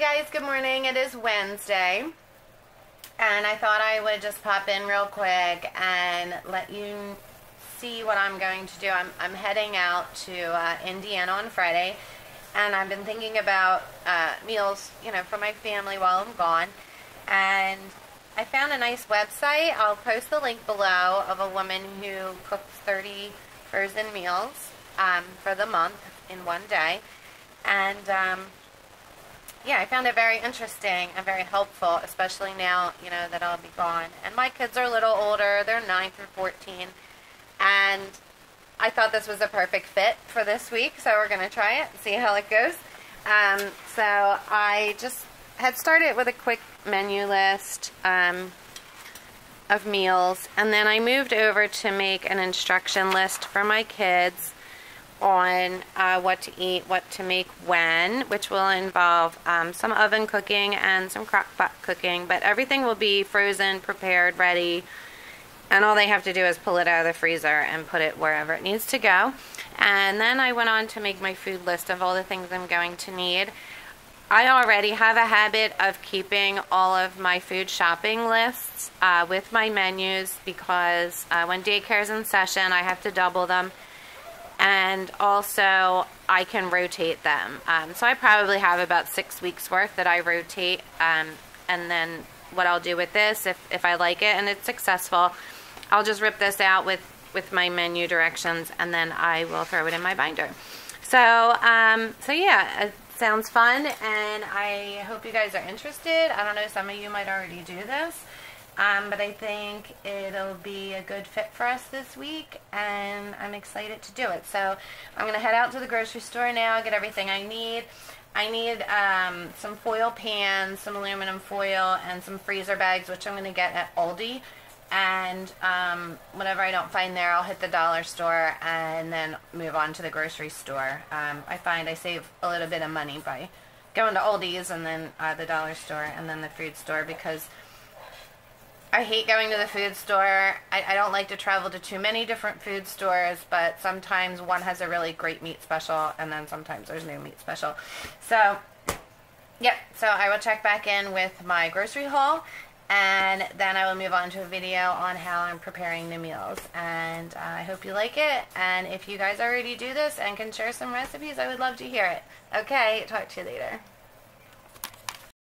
Hi guys, good morning. It is Wednesday. And I thought I would just pop in real quick and let you see what I'm going to do. I'm, I'm heading out to uh, Indiana on Friday. And I've been thinking about uh, meals, you know, for my family while I'm gone. And I found a nice website. I'll post the link below of a woman who cooks 30 frozen meals um, for the month in one day. And um, yeah, I found it very interesting and very helpful, especially now, you know, that I'll be gone. And my kids are a little older. They're 9 through 14. And I thought this was a perfect fit for this week, so we're going to try it and see how it goes. Um, so I just had started with a quick menu list um, of meals, and then I moved over to make an instruction list for my kids on uh, what to eat, what to make when, which will involve um, some oven cooking and some crock pot cooking, but everything will be frozen, prepared, ready, and all they have to do is pull it out of the freezer and put it wherever it needs to go. And then I went on to make my food list of all the things I'm going to need. I already have a habit of keeping all of my food shopping lists uh, with my menus because uh, when daycare is in session, I have to double them and also I can rotate them. Um, so I probably have about six weeks worth that I rotate, um, and then what I'll do with this, if, if I like it and it's successful, I'll just rip this out with, with my menu directions, and then I will throw it in my binder. So, um, so yeah, it sounds fun, and I hope you guys are interested. I don't know, some of you might already do this. Um, but I think it'll be a good fit for us this week, and I'm excited to do it. So I'm going to head out to the grocery store now, get everything I need. I need um, some foil pans, some aluminum foil, and some freezer bags, which I'm going to get at Aldi. And um, whatever I don't find there, I'll hit the dollar store and then move on to the grocery store. Um, I find I save a little bit of money by going to Aldi's and then uh, the dollar store and then the food store because I hate going to the food store. I, I, don't like to travel to too many different food stores, but sometimes one has a really great meat special, and then sometimes there's no meat special. So, yep, so I will check back in with my grocery haul, and then I will move on to a video on how I'm preparing the meals. And uh, I hope you like it, and if you guys already do this and can share some recipes, I would love to hear it. Okay, talk to you later.